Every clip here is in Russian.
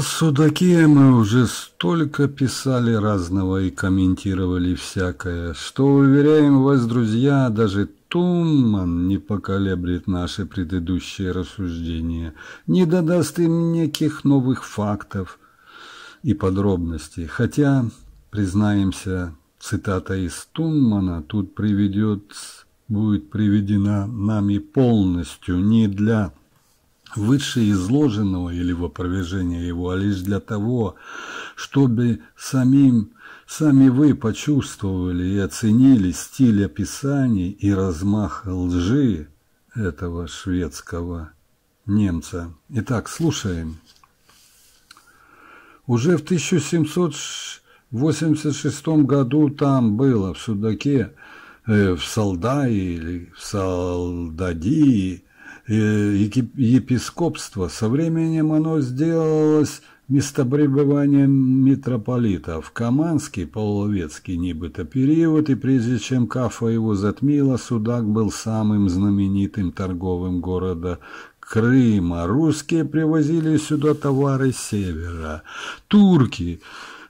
О судаке мы уже столько писали разного и комментировали всякое, что, уверяем вас, друзья, даже Туман не поколеблет наши предыдущие рассуждения, не додаст им неких новых фактов и подробностей, хотя, признаемся, цитата из Тумана тут приведет, будет приведена нами полностью не для вышеизложенного или в опровержение его, а лишь для того, чтобы самим, сами вы почувствовали и оценили стиль описаний и размах лжи этого шведского немца. Итак, слушаем. Уже в 1786 году там было, в Судаке, э, в Салдае или в Салдадии, епископство, со временем оно сделалось местобребыванием митрополита. В Каманский, половецкий нибыто период, и прежде чем Кафа его затмила, Судак был самым знаменитым торговым города Крыма. Русские привозили сюда товары с севера. Турки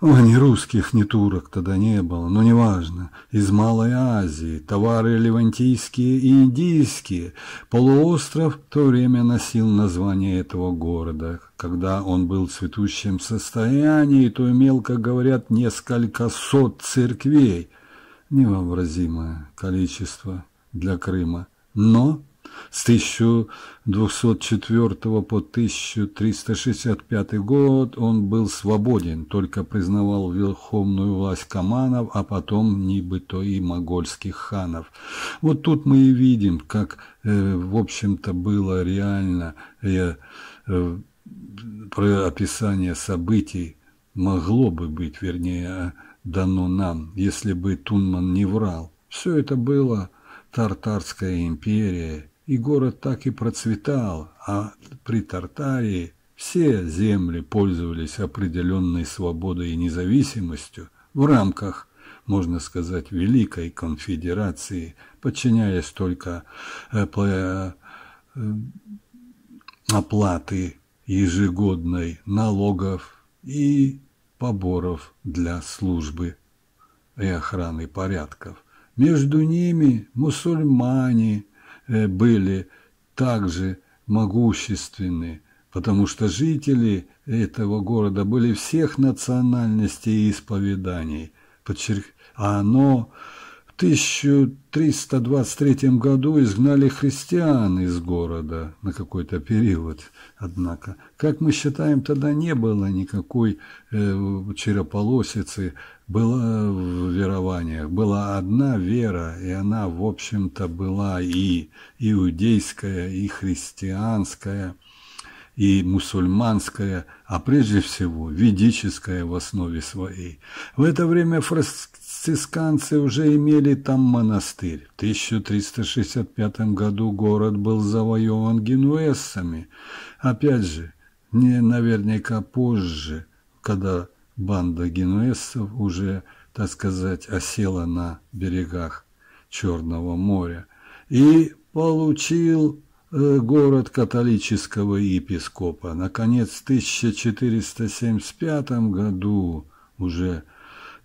о, ни русских, ни турок тогда не было, но неважно. Из Малой Азии, товары левантийские и индийские. Полуостров в то время носил название этого города. Когда он был в цветущем состоянии, то имел, как говорят, несколько сот церквей. Невообразимое количество для Крыма. Но с 1204 по 1365 год он был свободен, только признавал верховную власть каманов, а потом нибыто и могольских ханов. Вот тут мы и видим, как, э, в общем-то, было реально э, э, описание событий могло бы быть, вернее, дано нам, если бы Тунман не врал. Все это было Тартарская империя, и город так и процветал, а при Тартарии все земли пользовались определенной свободой и независимостью в рамках, можно сказать, Великой Конфедерации, подчиняясь только э, э, оплаты ежегодной налогов и поборов для службы и охраны порядков. Между ними мусульмане, были также могущественны, потому что жители этого города были всех национальностей и исповеданий, а оно 1323 году изгнали христиан из города на какой-то период, однако. Как мы считаем, тогда не было никакой э, черополосицы, была в верованиях, была одна вера, и она, в общем-то, была и иудейская, и христианская, и мусульманская, а прежде всего ведическая в основе своей. В это время францисканцы уже имели там монастырь. В 1365 году город был завоеван генуэзцами. Опять же, не наверняка позже, когда банда генуэзцев уже, так сказать, осела на берегах Черного моря. И получил э, город католического епископа. Наконец, в 1475 году, уже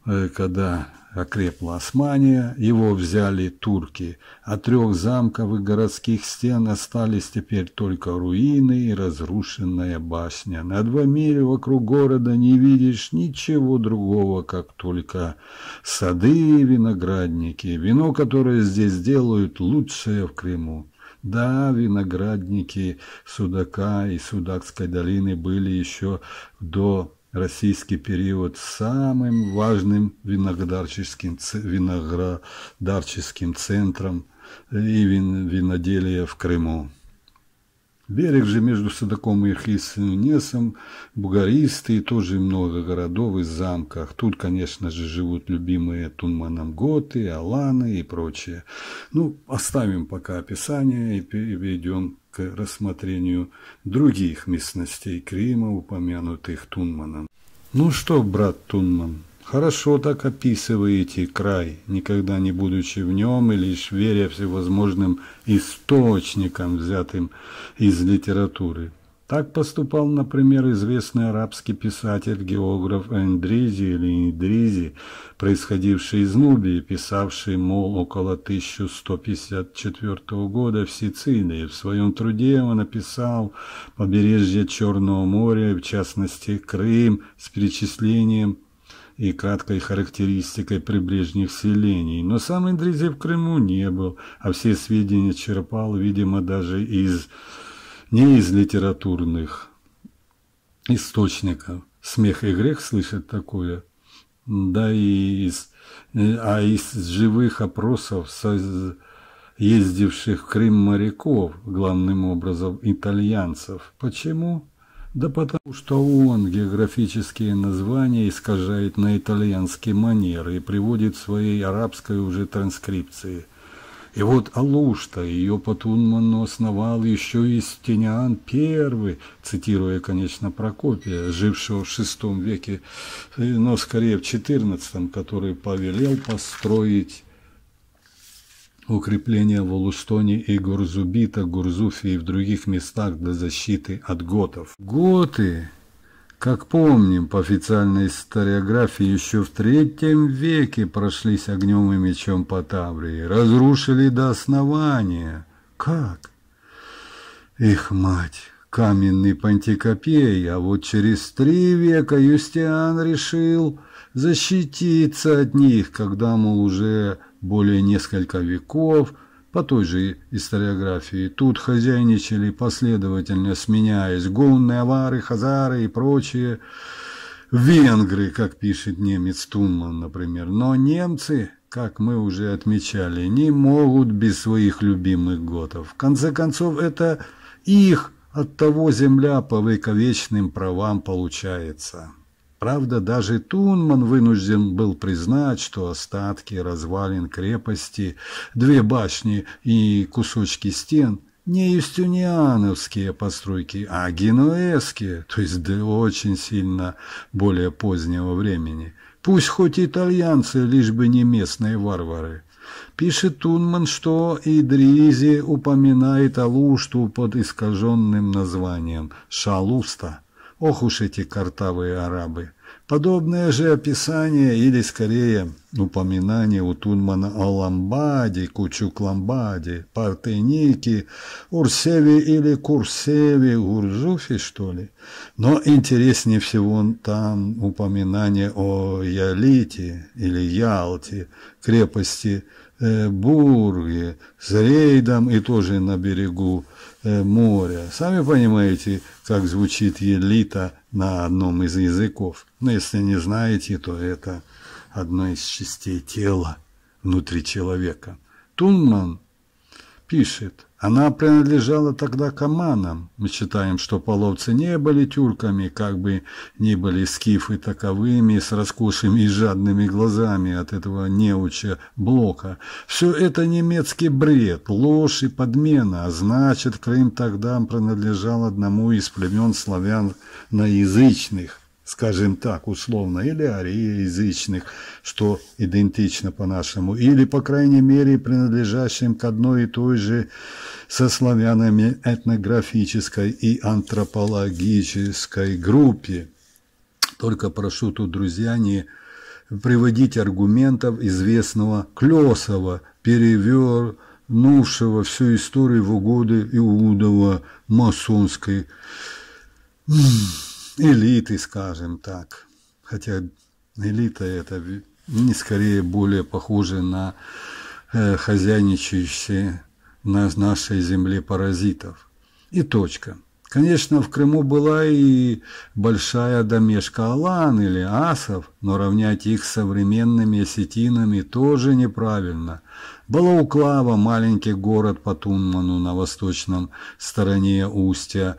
когда окрепла Османия, его взяли турки. От трех замков и городских стен остались теперь только руины и разрушенная башня. На два миля вокруг города не видишь ничего другого, как только сады и виноградники. Вино, которое здесь делают, лучшее в Крыму. Да, виноградники Судака и Судакской долины были еще до российский период самым важным виноградарческим, виноградарческим центром и вин, виноделия в Крыму. Берег же между Садаком и Хиснесом бугаристый, тоже много городов и замках. Тут, конечно же, живут любимые Тунманом готы, Аланы и прочее. Ну, оставим пока описание и перейдем к рассмотрению других местностей Крыма, упомянутых Тунманом. Ну что, брат Тунман, хорошо так описываете край, никогда не будучи в нем и лишь веря всевозможным источникам, взятым из литературы. Так поступал, например, известный арабский писатель-географ Эндризи или Идризи, происходивший из Нубии, писавший, мол, около 1154 года в Сицилии. В своем труде он написал побережье Черного моря, в частности Крым, с перечислением и краткой характеристикой прибрежных селений. Но сам Индризи в Крыму не был, а все сведения черпал, видимо, даже из не из литературных источников. Смех и грех слышать такое, да и из, а из живых опросов со ездивших в Крым моряков, главным образом итальянцев. Почему? Да потому что он географические названия искажает на итальянский манер и приводит в своей арабской уже транскрипции – и вот Алушта, ее по Тунману основал еще и Стениан I, цитируя, конечно, Прокопия, жившего в VI веке, но скорее в XIV, который повелел построить укрепления в Алустоне и Гурзубита, Гурзуфе и в других местах для защиты от готов. Готы как помним, по официальной историографии, еще в третьем веке прошлись огнем и мечом по Таврии, разрушили до основания. Как? Их мать, каменный Пантикопей, а вот через три века Юстиан решил защититься от них, когда, мол, уже более несколько веков по той же историографии. Тут хозяйничали последовательно, сменяясь гунны, авары, хазары и прочие венгры, как пишет немец Тунман, например. Но немцы, как мы уже отмечали, не могут без своих любимых готов. В конце концов, это их от того земля по вековечным правам получается. Правда, даже Тунман вынужден был признать, что остатки развалин крепости, две башни и кусочки стен не юстиниановские постройки, а генуэзские, то есть до очень сильно более позднего времени. Пусть хоть итальянцы, лишь бы не местные варвары. Пишет Тунман, что Идризи упоминает Алушту под искаженным названием Шалуста. Ох уж эти картавые арабы! Подобное же описание, или скорее упоминание у Тунмана о Ламбаде, Кучук-Ламбаде, Партенике, Урсеве или Курсеве, Гурзуфе, что ли. Но интереснее всего там упоминание о Ялите или Ялте, крепости э, Бурге, с рейдом и тоже на берегу моря. Сами понимаете, как звучит елита на одном из языков. Но если не знаете, то это одна из частей тела внутри человека. Тунман пишет, она принадлежала тогда каманам. Мы считаем, что половцы не были тюрками, как бы ни были скифы таковыми, с роскошными и жадными глазами от этого неуча Блока. Все это немецкий бред, ложь и подмена, а значит, Крым тогда принадлежал одному из племен славян наязычных скажем так, условно, или ариязычных, что идентично по-нашему, или, по крайней мере, принадлежащим к одной и той же со славянами этнографической и антропологической группе. Только прошу тут, друзья, не приводить аргументов известного Клесова, перевернувшего всю историю в угоды Иудова масонской элиты, скажем так. Хотя элита это не скорее более похоже на э, хозяйничающие на нашей земле паразитов. И точка. Конечно, в Крыму была и большая домешка Алан или Асов, но равнять их с современными осетинами тоже неправильно. Балауклава – маленький город по Тунману на восточном стороне устья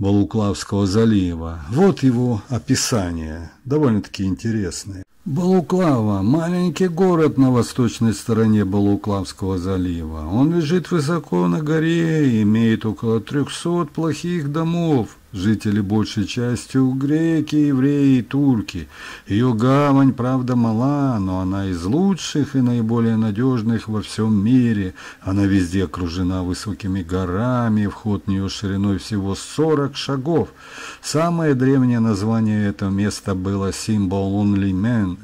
Балуклавского залива. Вот его описание, довольно-таки интересное. Балуклава – маленький город на восточной стороне Балуклавского залива. Он лежит высоко на горе и имеет около 300 плохих домов. Жители большей частью греки, евреи и турки. Ее гавань, правда, мала, но она из лучших и наиболее надежных во всем мире. Она везде окружена высокими горами, вход в нее шириной всего 40 шагов. Самое древнее название этого места было Симболон-Лимен,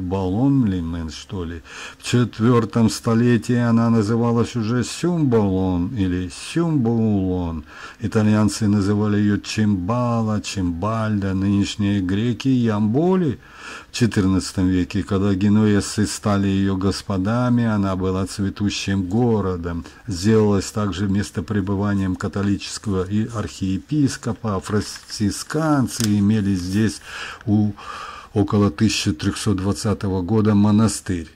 Балон-Лимен, что ли. В четвертом столетии она называлась уже Сюмболон или Сюмбулон. Итальянцы называли ее Чимбала, Чимбальда, нынешние греки Ямболи. В XIV веке, когда генуэзцы стали ее господами, она была цветущим городом. Сделалась также местопребыванием католического и архиепископа. Францисканцы имели здесь у около 1320 года монастырь.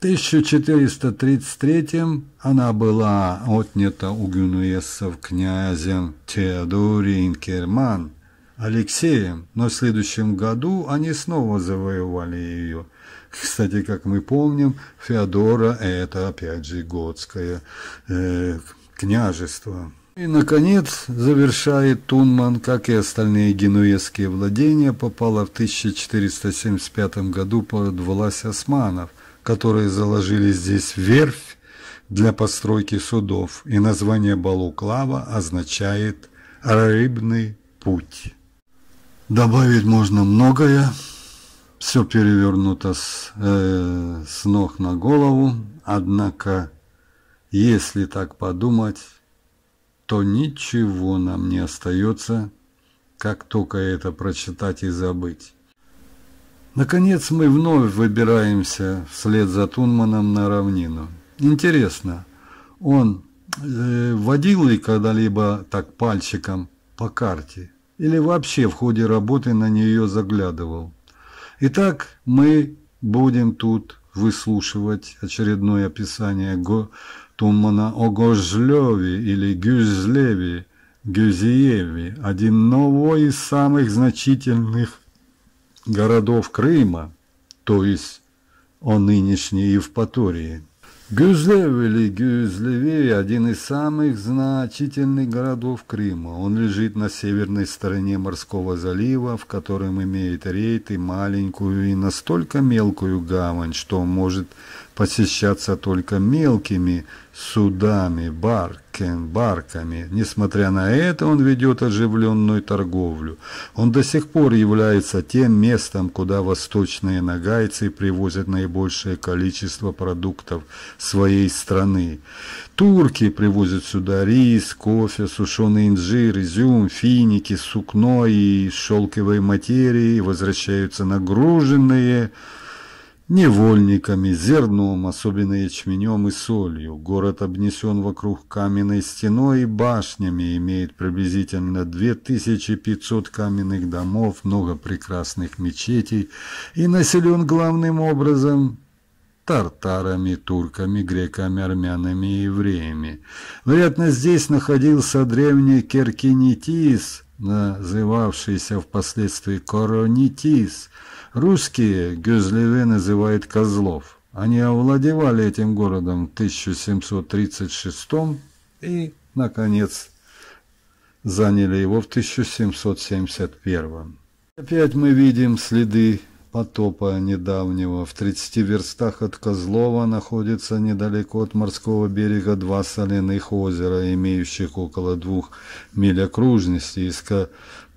1433 она была отнята у генуэзцев князем Теодорий Инкерман Алексеем, но в следующем году они снова завоевали ее. Кстати, как мы помним, Феодора – это опять же готское э, княжество. И, наконец, завершает Тунман, как и остальные генуэзские владения, попала в 1475 году под власть османов – которые заложили здесь верфь для постройки судов, и название Балуклава означает «рыбный путь». Добавить можно многое, все перевернуто с, э, с ног на голову, однако, если так подумать, то ничего нам не остается, как только это прочитать и забыть. Наконец мы вновь выбираемся вслед за Тунманом на равнину. Интересно, он э, водил ли когда-либо так пальчиком по карте? Или вообще в ходе работы на нее заглядывал? Итак, мы будем тут выслушивать очередное описание Го Тумана о Гожлеве или Гюзлеве, Гюзиеве, новый из самых значительных городов Крыма, то есть о нынешней Евпатории. Гюзлев или Гюзлеве – один из самых значительных городов Крыма. Он лежит на северной стороне морского залива, в котором имеет рейд и маленькую и настолько мелкую гавань, что может посещаться только мелкими судами, баркен, барками. Несмотря на это, он ведет оживленную торговлю. Он до сих пор является тем местом, куда восточные нагайцы привозят наибольшее количество продуктов своей страны. Турки привозят сюда рис, кофе, сушеный инжир, изюм, финики, сукно и шелковые материи возвращаются нагруженные невольниками, зерном, особенно ячменем и солью. Город обнесен вокруг каменной стеной и башнями, имеет приблизительно 2500 каменных домов, много прекрасных мечетей и населен главным образом тартарами, турками, греками, армянами и евреями. Вероятно, здесь находился древний Керкинитис, называвшийся впоследствии Коронитис, Русские Гюзлеве называют Козлов. Они овладевали этим городом в 1736 и, наконец, заняли его в 1771. Опять мы видим следы потопа недавнего. В 30 верстах от Козлова находится недалеко от морского берега два соляных озера, имеющих около двух миль окружности, из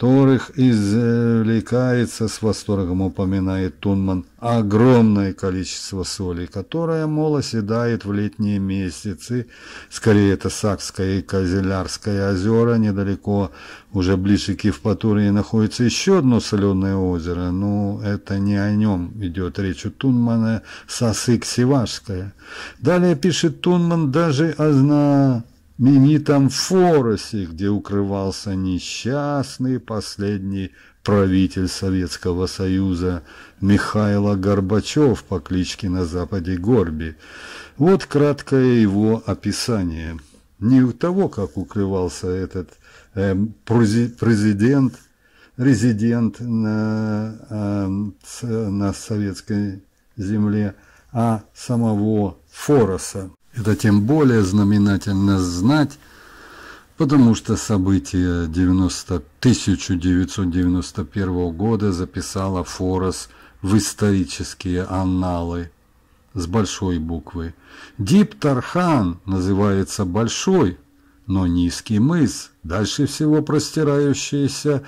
которых извлекается, с восторгом упоминает Тунман, огромное количество соли, которая, мол, оседает в летние месяцы. Скорее, это Сакское и Козелярское озера, недалеко, уже ближе к Евпатории, находится еще одно соленое озеро, но это не о нем идет речь у Тунмана, Сасык-Севашское. Далее пишет Тунман даже о зна знаменитом Форосе, где укрывался несчастный последний правитель Советского Союза Михаил Горбачев по кличке на Западе Горби. Вот краткое его описание. Не у того, как укрывался этот э, президент, резидент на, э, на советской земле, а самого Фороса. Это тем более знаменательно знать, потому что события 90, 1991 года записала Форос в исторические анналы с большой буквы. Дип-Тархан называется большой, но низкий мыс, дальше всего простирающийся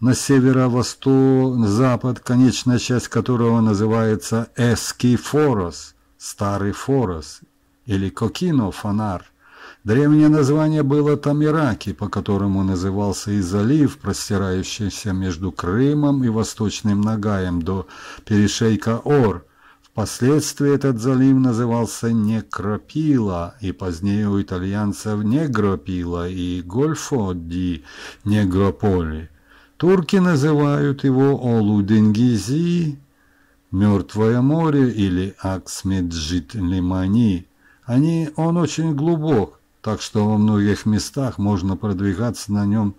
на северо-восток-запад, конечная часть которого называется Эский Форос, Старый Форос или Кокино-Фонар. Древнее название было Тамираки, по которому назывался и залив, простирающийся между Крымом и Восточным Нагаем до перешейка Ор. Впоследствии этот залив назывался Некропила, и позднее у итальянцев Негропила и Гольфо ди Негрополи. Турки называют его Олуденгизи, Мертвое море или Аксмеджит-Лимани. Они, он очень глубок, так что во многих местах можно продвигаться на нем.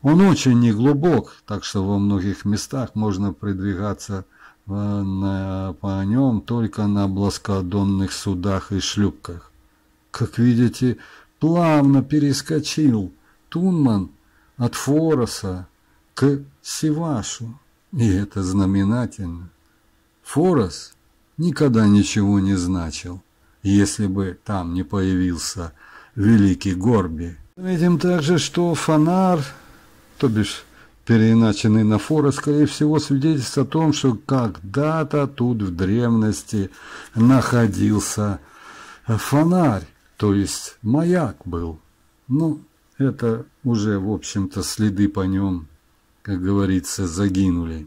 Он очень неглубок, так что во многих местах можно продвигаться на, по нем только на блоскодонных судах и шлюпках. Как видите, плавно перескочил Тунман от Фороса к Сивашу, и это знаменательно. Форос никогда ничего не значил, если бы там не появился великий Горби. Видим также, что фонар, то бишь переиначенный на фора, скорее всего, свидетельствует о том, что когда-то тут в древности находился фонарь, то есть маяк был. Ну, это уже, в общем-то, следы по нем, как говорится, загинули.